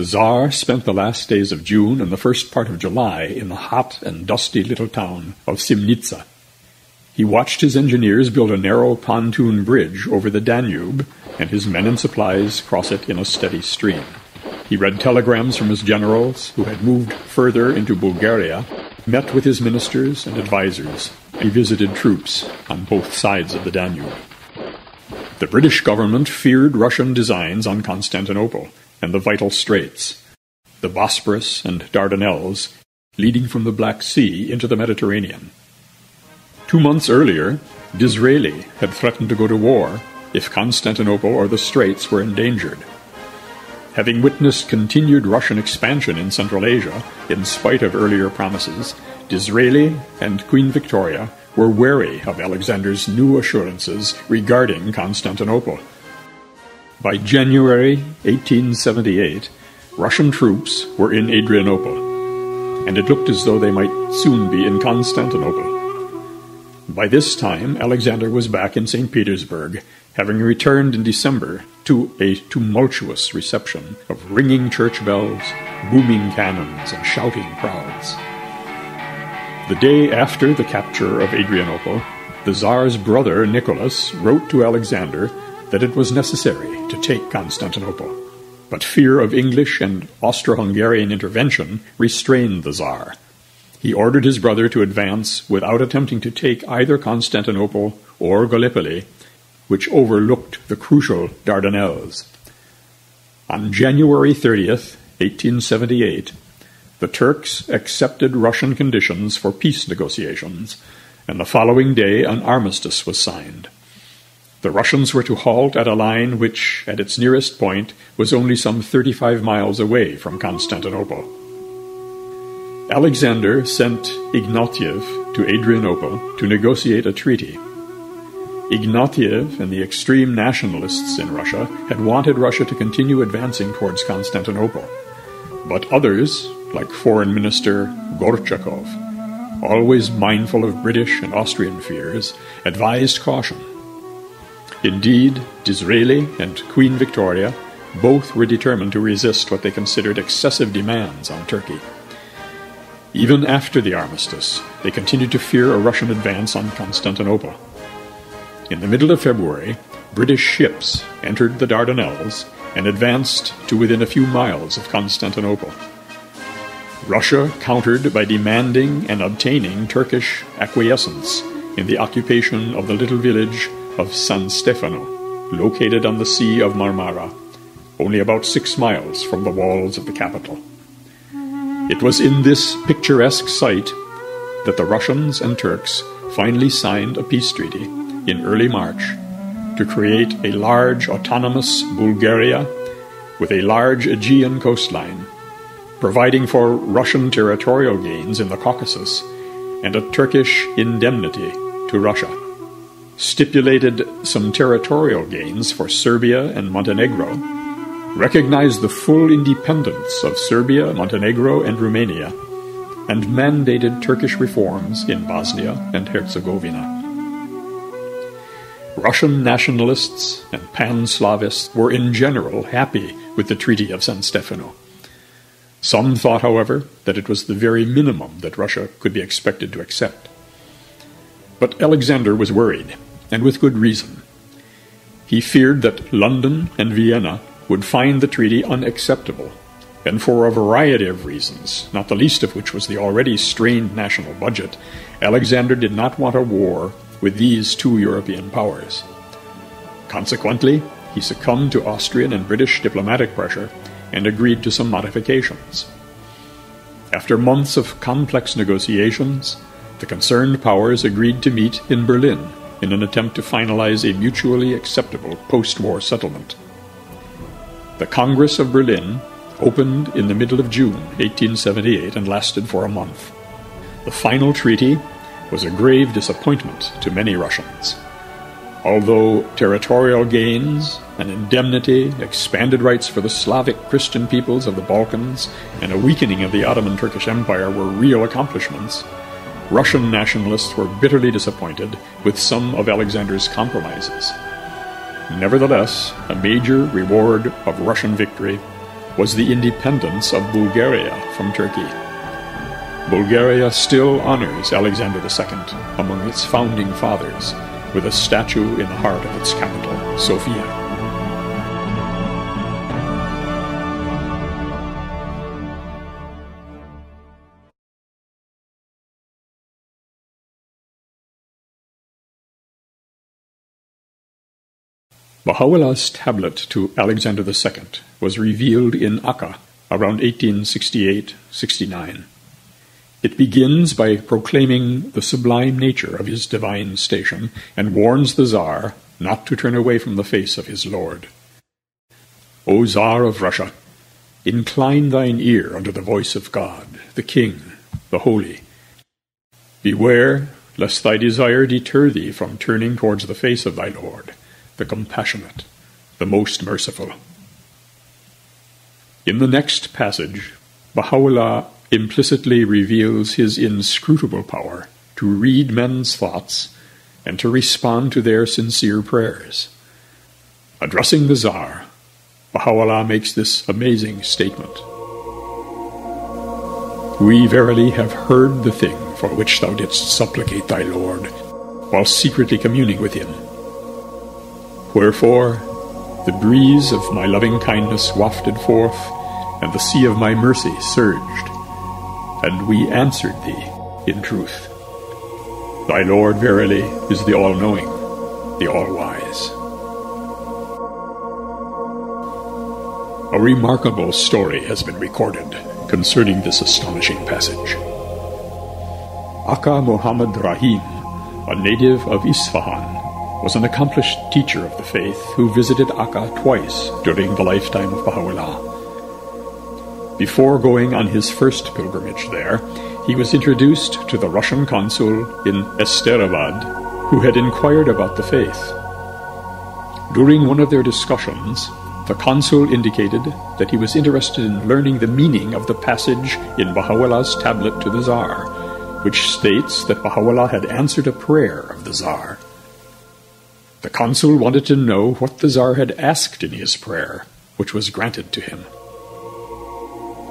The Tsar spent the last days of June and the first part of July in the hot and dusty little town of Simnitsa. He watched his engineers build a narrow pontoon bridge over the Danube, and his men and supplies cross it in a steady stream. He read telegrams from his generals, who had moved further into Bulgaria, met with his ministers and advisers. He visited troops on both sides of the Danube. The British government feared Russian designs on Constantinople and the vital straits, the Bosporus and Dardanelles, leading from the Black Sea into the Mediterranean. Two months earlier, Disraeli had threatened to go to war if Constantinople or the Straits were endangered. Having witnessed continued Russian expansion in Central Asia, in spite of earlier promises, Disraeli and Queen Victoria were wary of Alexander's new assurances regarding Constantinople. By January 1878, Russian troops were in Adrianople, and it looked as though they might soon be in Constantinople. By this time, Alexander was back in St. Petersburg, having returned in December to a tumultuous reception of ringing church bells, booming cannons, and shouting crowds. The day after the capture of Adrianople, the Tsar's brother Nicholas wrote to Alexander that it was necessary to take Constantinople. But fear of English and Austro Hungarian intervention restrained the Tsar. He ordered his brother to advance without attempting to take either Constantinople or Gallipoli, which overlooked the crucial Dardanelles. On January 30th, 1878, the Turks accepted Russian conditions for peace negotiations, and the following day an armistice was signed. The Russians were to halt at a line which, at its nearest point, was only some 35 miles away from Constantinople. Alexander sent Ignatiev to Adrianople to negotiate a treaty. Ignatiev and the extreme nationalists in Russia had wanted Russia to continue advancing towards Constantinople. But others, like Foreign Minister Gorchakov, always mindful of British and Austrian fears, advised caution. Indeed, Disraeli and Queen Victoria both were determined to resist what they considered excessive demands on Turkey. Even after the armistice, they continued to fear a Russian advance on Constantinople. In the middle of February, British ships entered the Dardanelles and advanced to within a few miles of Constantinople. Russia countered by demanding and obtaining Turkish acquiescence in the occupation of the little village of San Stefano, located on the Sea of Marmara, only about six miles from the walls of the capital. It was in this picturesque site that the Russians and Turks finally signed a peace treaty in early March to create a large autonomous Bulgaria with a large Aegean coastline providing for Russian territorial gains in the Caucasus and a Turkish indemnity to Russia, stipulated some territorial gains for Serbia and Montenegro, recognized the full independence of Serbia, Montenegro, and Romania, and mandated Turkish reforms in Bosnia and Herzegovina. Russian nationalists and pan Slavists were in general happy with the Treaty of San Stefano. Some thought, however, that it was the very minimum that Russia could be expected to accept. But Alexander was worried, and with good reason. He feared that London and Vienna would find the treaty unacceptable, and for a variety of reasons, not the least of which was the already strained national budget, Alexander did not want a war with these two European powers. Consequently, he succumbed to Austrian and British diplomatic pressure and agreed to some modifications. After months of complex negotiations, the concerned powers agreed to meet in Berlin in an attempt to finalize a mutually acceptable post war settlement. The Congress of Berlin opened in the middle of June 1878 and lasted for a month. The final treaty was a grave disappointment to many Russians. Although territorial gains, an indemnity, expanded rights for the Slavic Christian peoples of the Balkans, and a weakening of the Ottoman Turkish Empire were real accomplishments, Russian nationalists were bitterly disappointed with some of Alexander's compromises. Nevertheless, a major reward of Russian victory was the independence of Bulgaria from Turkey. Bulgaria still honors Alexander II among its founding fathers with a statue in the heart of its capital, Sofia. Baha'u'llah's tablet to Alexander II was revealed in Akka around 1868-69. It begins by proclaiming the sublime nature of his divine station and warns the Tsar not to turn away from the face of his lord. O Tsar of Russia, incline thine ear unto the voice of God, the King, the Holy. Beware lest thy desire deter thee from turning towards the face of thy Lord the compassionate, the most merciful. In the next passage, Baha'u'llah implicitly reveals his inscrutable power to read men's thoughts and to respond to their sincere prayers. Addressing the Tsar, Baha'u'llah makes this amazing statement. We verily have heard the thing for which thou didst supplicate thy Lord, while secretly communing with him Wherefore the breeze of my loving kindness wafted forth, and the sea of my mercy surged, and we answered thee in truth. Thy Lord verily is the all-knowing, the all-wise. A remarkable story has been recorded concerning this astonishing passage. Aqa Muhammad Rahim, a native of Isfahan, was an accomplished teacher of the faith who visited Akka twice during the lifetime of Baha'u'llah. Before going on his first pilgrimage there, he was introduced to the Russian consul in Esterabad, who had inquired about the faith. During one of their discussions, the consul indicated that he was interested in learning the meaning of the passage in Baha'u'llah's tablet to the Tsar, which states that Baha'u'llah had answered a prayer of the Tsar. The consul wanted to know what the Tsar had asked in his prayer, which was granted to him.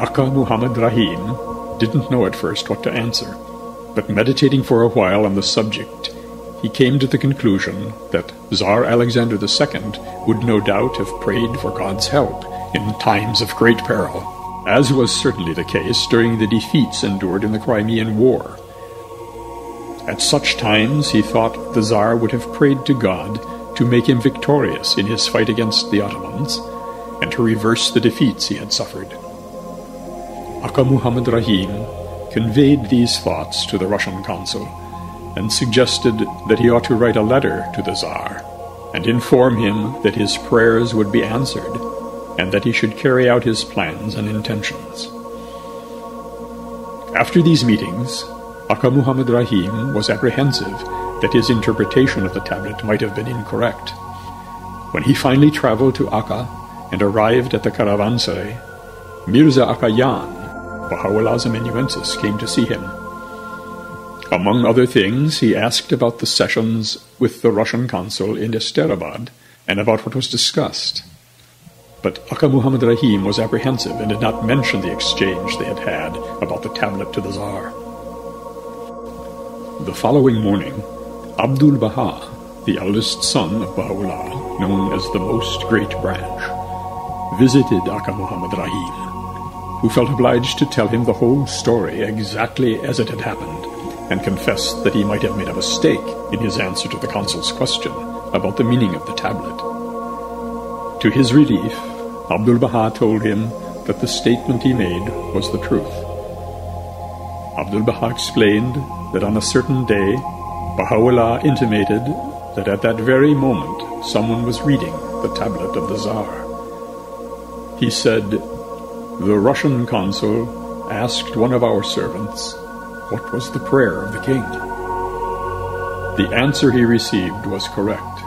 Aqa Muhammad Rahim didn't know at first what to answer, but meditating for a while on the subject, he came to the conclusion that Tsar Alexander II would no doubt have prayed for God's help in times of great peril, as was certainly the case during the defeats endured in the Crimean War. At such times he thought the Tsar would have prayed to God to make him victorious in his fight against the Ottomans and to reverse the defeats he had suffered. Aqa Muhammad Rahim conveyed these thoughts to the Russian consul and suggested that he ought to write a letter to the Tsar and inform him that his prayers would be answered and that he should carry out his plans and intentions. After these meetings, Aqa Muhammad Rahim was apprehensive that his interpretation of the tablet might have been incorrect. When he finally traveled to Akka and arrived at the caravanserai, Mirza Aqa Jan, Baha'u'llah's amanuensis, came to see him. Among other things, he asked about the sessions with the Russian consul in Esterabad and about what was discussed. But Aqa Muhammad Rahim was apprehensive and did not mention the exchange they had had about the tablet to the Tsar. The following morning, Abdul Baha, the eldest son of Baha'u'llah, known as the Most Great Branch, visited Aqa Muhammad Rahim, who felt obliged to tell him the whole story exactly as it had happened, and confessed that he might have made a mistake in his answer to the consul's question about the meaning of the tablet. To his relief, Abdul Baha told him that the statement he made was the truth. Abdul Baha explained that on a certain day, Baha'u'llah intimated that at that very moment someone was reading the tablet of the Tsar. He said, The Russian consul asked one of our servants, What was the prayer of the king? The answer he received was correct.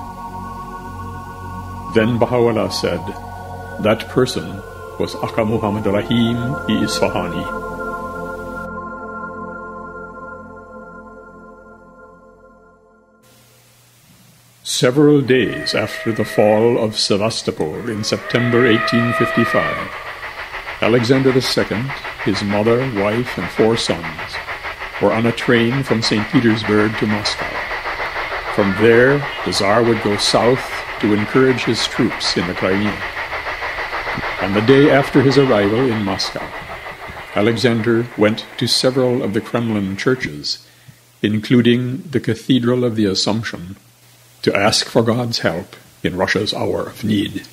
Then Baha'u'llah said, That person was Aqa Muhammad Rahim-i Isfahani. Several days after the fall of Sevastopol in September 1855, Alexander II, his mother, wife, and four sons were on a train from St. Petersburg to Moscow. From there, the Tsar would go south to encourage his troops in the Crimea. On the day after his arrival in Moscow, Alexander went to several of the Kremlin churches, including the Cathedral of the Assumption, to ask for God's help in Russia's hour of need.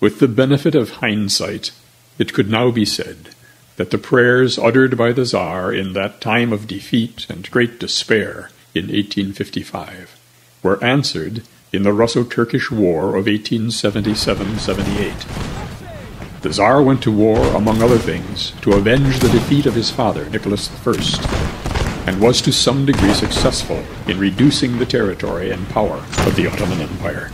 With the benefit of hindsight, it could now be said that the prayers uttered by the Tsar in that time of defeat and great despair in 1855 were answered in the Russo-Turkish War of 1877-78. The Tsar went to war, among other things, to avenge the defeat of his father, Nicholas I, and was to some degree successful in reducing the territory and power of the Ottoman Empire.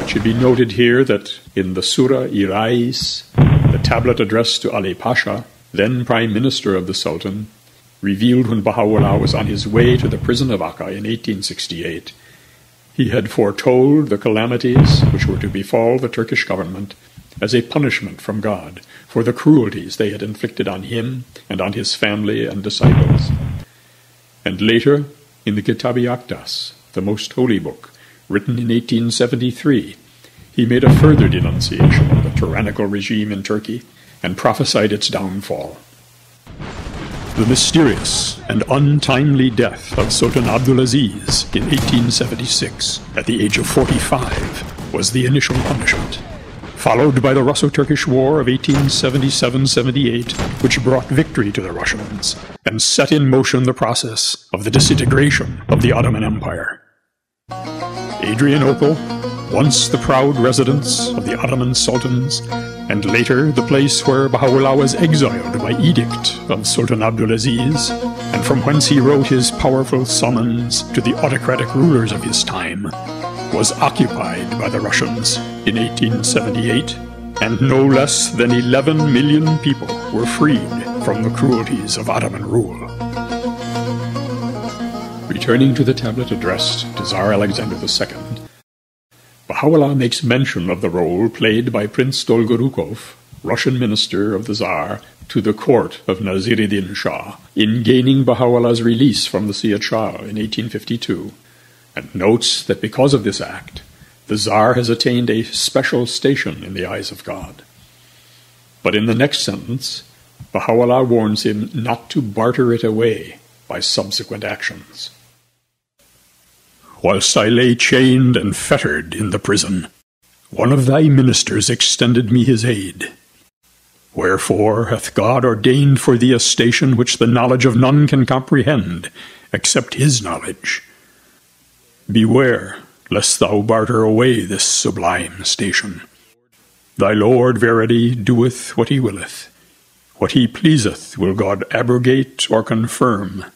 It should be noted here that in the Suriy-i-Ra'is, the tablet addressed to Ali Pasha, then Prime Minister of the Sultan, revealed when Baha'u'llah was on his way to the prison of Akka in 1868, he had foretold the calamities which were to befall the Turkish government as a punishment from God for the cruelties they had inflicted on him and on his family and disciples. And later, in the Kitab i Aqdas, the Most Holy Book, written in 1873, he made a further denunciation of the tyrannical regime in Turkey and prophesied its downfall. The mysterious and untimely death of Sultan Abdulaziz in 1876, at the age of 45, was the initial punishment, followed by the Russo-Turkish War of 1877-78, which brought victory to the Russians and set in motion the process of the disintegration of the Ottoman Empire. Adrianople, once the proud residence of the Ottoman sultans, and later the place where Baha'u'llah was exiled by edict of Sultan Abdulaziz, and from whence he wrote his powerful summons to the autocratic rulers of his time, was occupied by the Russians in 1878, and no less than 11 million people were freed from the cruelties of Ottoman rule. Returning to the tablet addressed to Tsar Alexander II, Baha'u'llah makes mention of the role played by Prince Dolgorukov, Russian minister of the Tsar, to the court of Nasiruddin Shah in gaining Baha'u'llah's release from the Shah in 1852, and notes that because of this act, the Tsar has attained a special station in the eyes of God. But in the next sentence, Baha'u'llah warns him not to barter it away by subsequent actions whilst I lay chained and fettered in the prison. One of thy ministers extended me his aid. Wherefore hath God ordained for thee a station which the knowledge of none can comprehend, except his knowledge. Beware lest thou barter away this sublime station. Thy Lord verily doeth what he willeth. What he pleaseth will God abrogate or confirm,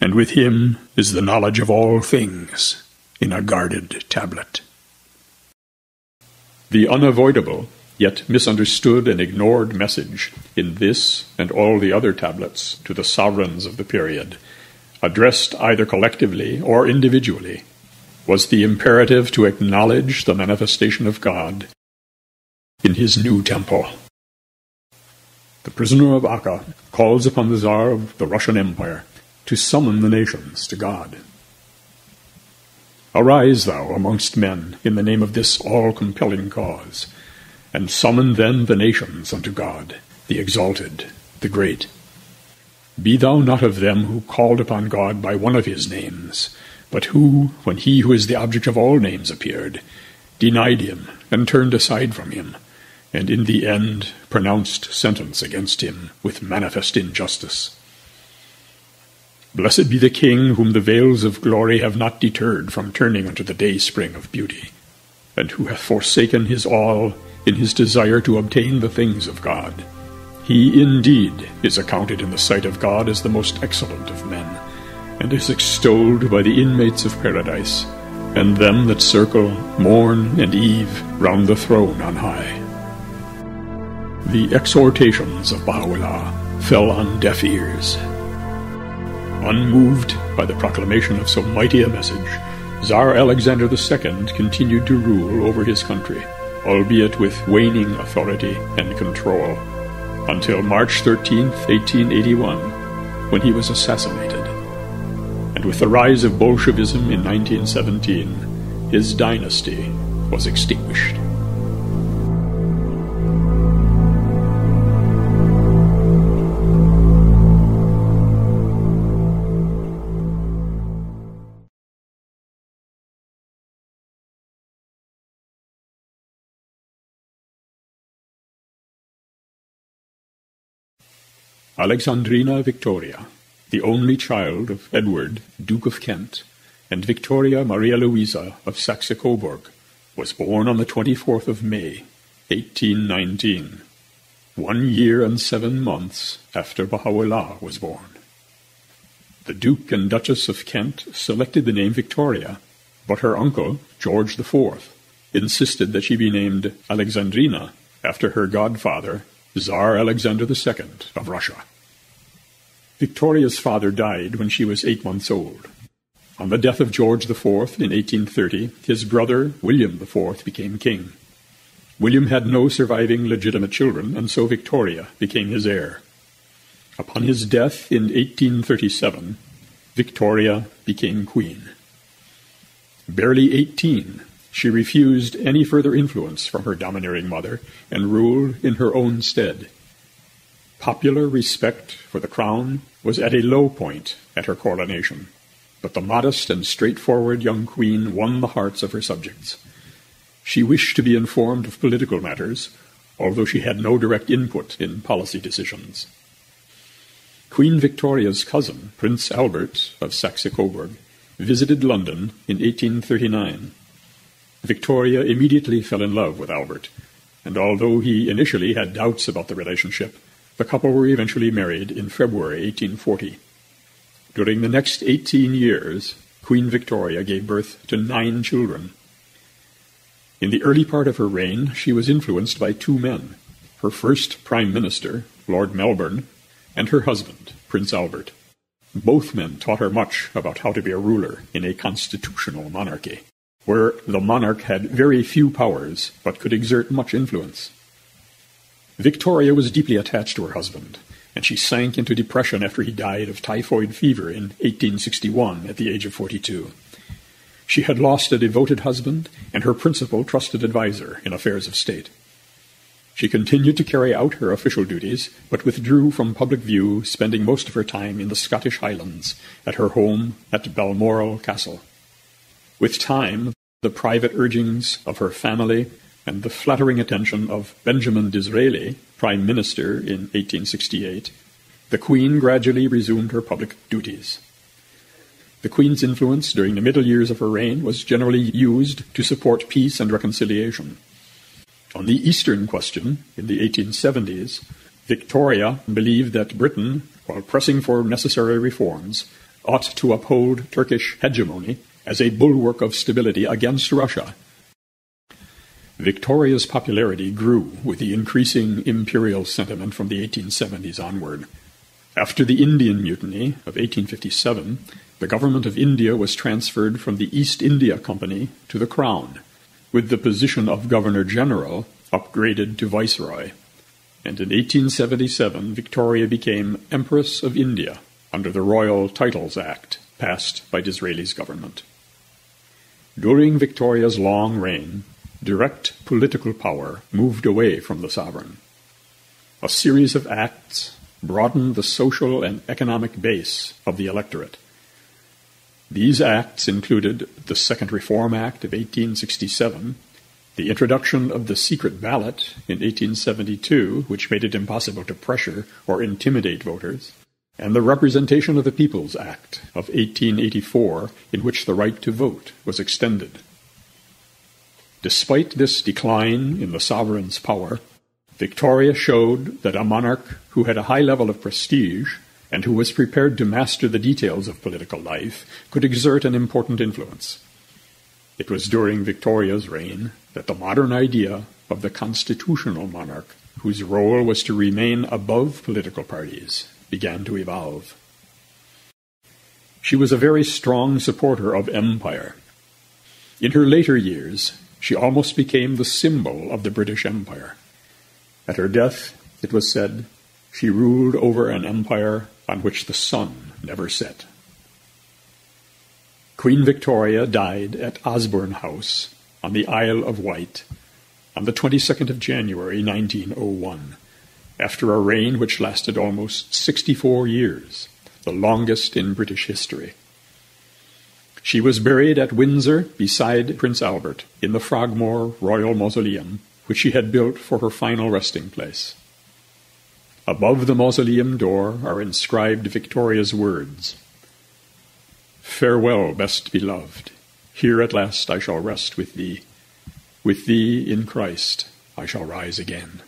and with him is the knowledge of all things in a guarded tablet. The unavoidable, yet misunderstood and ignored message in this and all the other tablets to the sovereigns of the period, addressed either collectively or individually, was the imperative to acknowledge the manifestation of God in his new temple. The prisoner of Akka calls upon the Tsar of the Russian Empire to summon the nations to God. Arise thou amongst men in the name of this all-compelling cause, and summon then the nations unto God, the exalted, the great. Be thou not of them who called upon God by one of his names, but who, when he who is the object of all names appeared, denied him and turned aside from him, and in the end pronounced sentence against him with manifest injustice. Blessed be the King whom the veils of glory have not deterred from turning unto the day spring of beauty, and who hath forsaken his all in his desire to obtain the things of God. He indeed is accounted in the sight of God as the most excellent of men, and is extolled by the inmates of paradise, and them that circle morn and eve round the throne on high. The exhortations of Baha'u'llah fell on deaf ears. Unmoved by the proclamation of so mighty a message, Tsar Alexander II continued to rule over his country, albeit with waning authority and control, until March 13, 1881, when he was assassinated. And with the rise of Bolshevism in 1917, his dynasty was extinguished. Alexandrina Victoria, the only child of Edward, Duke of Kent, and Victoria Maria Louisa of Saxe-Coburg, was born on the 24th of May, 1819, one year and seven months after Baha'u'llah was born. The Duke and Duchess of Kent selected the name Victoria, but her uncle, George IV, insisted that she be named Alexandrina after her godfather, Tsar Alexander II of Russia. Victoria's father died when she was eight months old. On the death of George IV in 1830, his brother, William IV, became king. William had no surviving legitimate children, and so Victoria became his heir. Upon his death in 1837, Victoria became queen. Barely eighteen, she refused any further influence from her domineering mother and ruled in her own stead. Popular respect for the crown was at a low point at her coronation, but the modest and straightforward young queen won the hearts of her subjects. She wished to be informed of political matters, although she had no direct input in policy decisions. Queen Victoria's cousin, Prince Albert of Saxe-Coburg, visited London in 1839 Victoria immediately fell in love with Albert, and although he initially had doubts about the relationship, the couple were eventually married in February 1840. During the next 18 years, Queen Victoria gave birth to nine children. In the early part of her reign, she was influenced by two men her first Prime Minister, Lord Melbourne, and her husband, Prince Albert. Both men taught her much about how to be a ruler in a constitutional monarchy where the monarch had very few powers but could exert much influence. Victoria was deeply attached to her husband, and she sank into depression after he died of typhoid fever in 1861 at the age of 42. She had lost a devoted husband and her principal trusted adviser in affairs of state. She continued to carry out her official duties, but withdrew from public view, spending most of her time in the Scottish Highlands at her home at Balmoral Castle. With time, the private urgings of her family and the flattering attention of Benjamin Disraeli, Prime Minister in 1868, the Queen gradually resumed her public duties. The Queen's influence during the middle years of her reign was generally used to support peace and reconciliation. On the Eastern question, in the 1870s, Victoria believed that Britain, while pressing for necessary reforms, ought to uphold Turkish hegemony as a bulwark of stability against Russia. Victoria's popularity grew with the increasing imperial sentiment from the 1870s onward. After the Indian Mutiny of 1857, the government of India was transferred from the East India Company to the Crown, with the position of Governor General upgraded to Viceroy. And in 1877, Victoria became Empress of India under the Royal Titles Act passed by Disraeli's government. During Victoria's long reign, direct political power moved away from the sovereign. A series of acts broadened the social and economic base of the electorate. These acts included the Second Reform Act of 1867, the introduction of the secret ballot in 1872, which made it impossible to pressure or intimidate voters, and the Representation of the Peoples Act of 1884, in which the right to vote was extended. Despite this decline in the sovereign's power, Victoria showed that a monarch who had a high level of prestige and who was prepared to master the details of political life could exert an important influence. It was during Victoria's reign that the modern idea of the constitutional monarch, whose role was to remain above political parties, began to evolve. She was a very strong supporter of empire. In her later years, She almost became the symbol of the British Empire. At her death, it was said, she ruled over an empire on which the sun never set. Queen Victoria died at Osborne House on the Isle of Wight on the 22nd of January 1901, after a reign which lasted almost 64 years, the longest in British history. She was buried at Windsor beside Prince Albert in the Frogmore Royal Mausoleum, which she had built for her final resting place. Above the mausoleum door are inscribed Victoria's words Farewell, best beloved. Here at last I shall rest with thee. With thee in Christ I shall rise again.